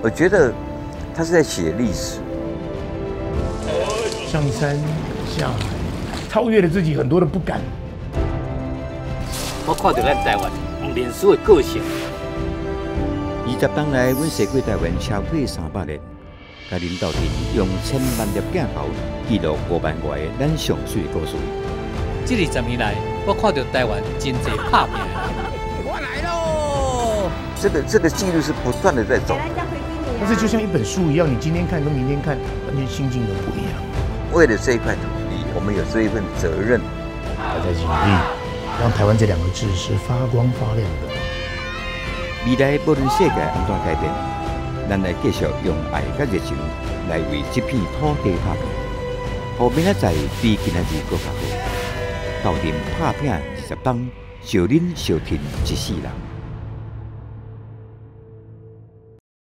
我觉得他是在写历史。上山下海，超越了自己很多的不敢。我看到咱台湾历史的个性。二十年来，阮写过台湾超过三百年，甲领导人用千万粒镜头记录五万外的咱上水的故事。这二十年来，我看到台湾真济拍拼。我来喽！这个这个记录是不断的在走。但是就像一本书一样，你今天看跟明天看，完全心境都不一样。为了这一块土地，我们有这一份责任。还在努力，让台湾这两个字是发光发亮的。未来不论世界安怎改变，咱来继续用爱甲热情来为这片土地打拼。后明仔载比今仔日更较好。斗阵拍拼二十冬，小恁小听一世人。